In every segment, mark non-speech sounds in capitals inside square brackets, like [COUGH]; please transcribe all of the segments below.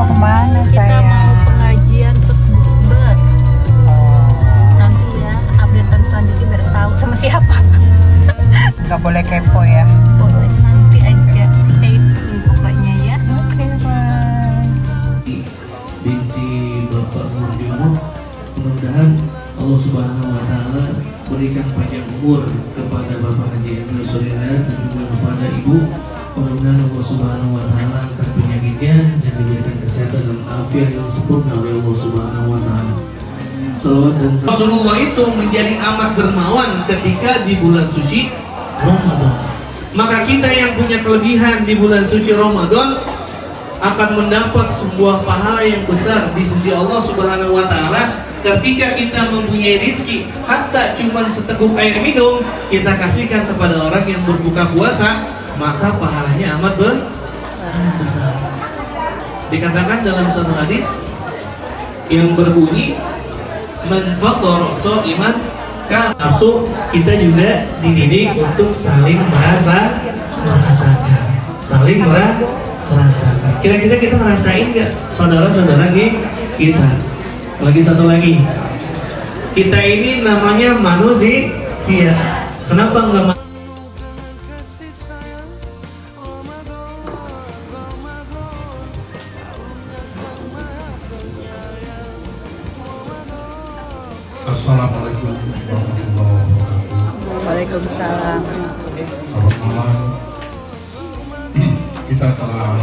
mau ke mana Kita sayang? mau pengajian terus bukber. Oh, Nanti ya updatean selanjutnya biar tahu sama siapa. nggak boleh kepo ya. Boleh nanti aja stay tune pokoknya ya. Oke, bye. binti Bapak mudah-mudahan Allah Subhanahu wa taala berikan panjang umur kepada Bapak Haji Emil Solidan dan juga kepada Ibu mudah-mudahan Allah Subhanahu wa taala angkat penyakitnya dan diberikan kesehatan dan afiat yang sempurna oleh Allah Subhanahu wa taala. Salawat dan salam. Rasulullah itu menjadi amat dermawan ketika di bulan suci Ramadan. Maka kita yang punya kelebihan di bulan suci Ramadan akan mendapat sebuah pahala yang besar di sisi Allah Subhanahu wa taala ketika kita mempunyai rizki hatta cuma seteguk air minum kita kasihkan kepada orang yang berbuka puasa maka pahalanya amat be- besar. Dikatakan dalam satu hadis yang berbunyi man fattara iman nafsu kita juga dididik untuk saling merasa merasakan. Saling mera- merasakan. Kira-kira kita ngerasain nggak saudara-saudara ki- kita? Lagi satu lagi. Kita ini namanya manusia. Kenapa nggak Assalamualaikum warahmatullahi wabarakatuh. Waalaikumsalam. Selamat malam. [CLEARS THROAT] Kita telah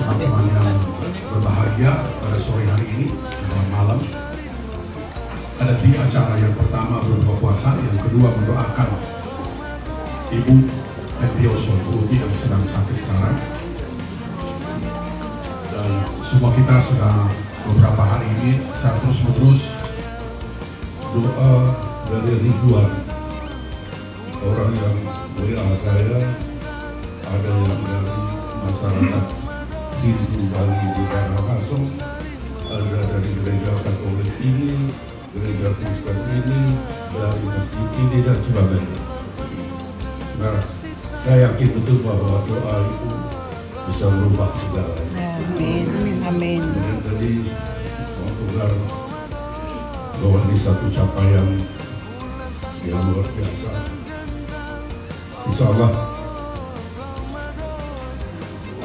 yang berbahagia pada sore hari ini malam malam. Ada tiga acara. Yang pertama berbuka puasa yang kedua mendoakan ibu Epioso Putih yang sedang sakit sekarang. Dan semua kita sudah beberapa hari ini secara terus menerus doa dari ribuan orang yang berilah saya ada yang dari masyarakat Hindu Bali di daerah Kasong ada dari gereja Katolik ini gereja Kristen ini dari masjid ini dan sebagainya nah saya yakin betul bahwa doa itu bisa merubah segalanya Amin. Amin. dan tadi waktu gelar bahwa ini satu capaian yang luar biasa. Insya Allah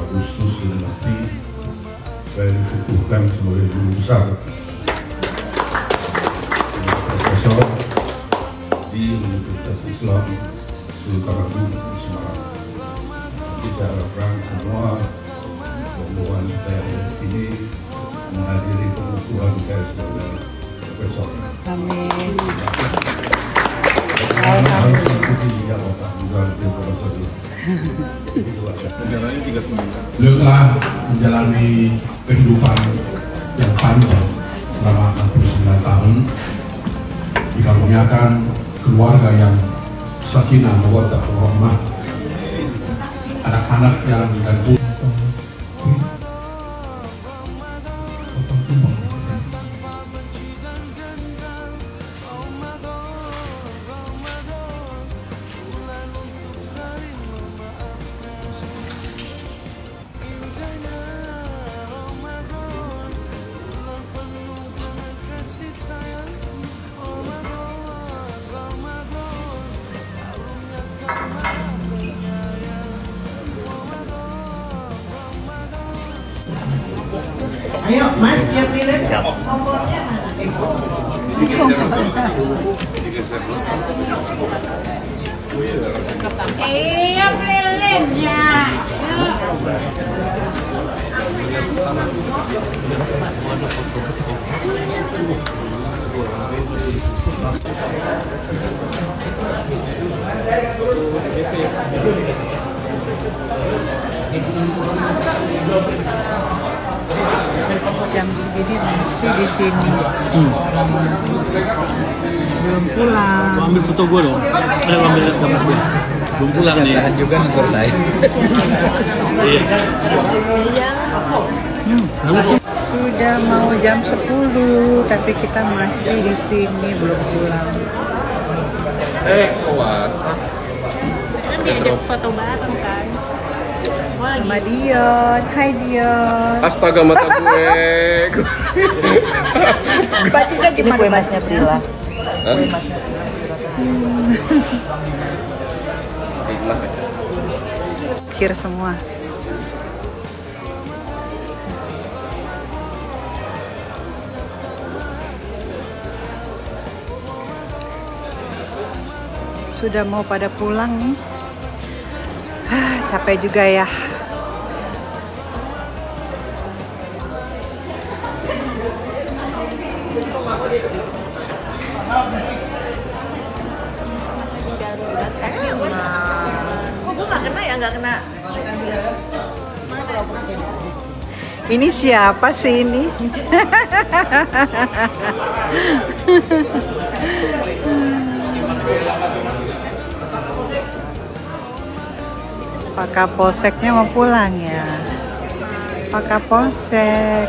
Agustus sudah pasti saya dikukuhkan sebagai guru besar profesor di Universitas Islam Sultan Agung di Semarang. Jadi saya harapkan semua yang ada di sini menghadiri pengukuhan saya sebagai profesor. Amin. Beliau telah menjalani kehidupan yang panjang selama 69 tahun. Dikaruniakan keluarga yang sakinah mawaddah warahmah anak-anak yang dan Ayo Mas, siap pilih kompornya mana? Iya lilinnya. Jam segini masih di sini. Hmm. Belum pulang. Mau ambil foto gue dong. Eh, mau ambil gambar gue. Belum pulang nih. Tahan juga negor saya. Iya. Iya. Hmm, bagus. Sudah mau jam 10, tapi kita masih di sini belum pulang. Kan diajak foto bareng kan. Wah, Sama Dion. Hai Dion. Astaga mata [LAUGHS] gue. Bacinya Ini kue masnya Prila. Mas ya. Cheer semua. Sudah mau pada pulang nih. Ah, capek juga ya. Nggak kena. Ini siapa sih ini? Pak Kapolseknya mau pulang ya. Pak Kapolsek.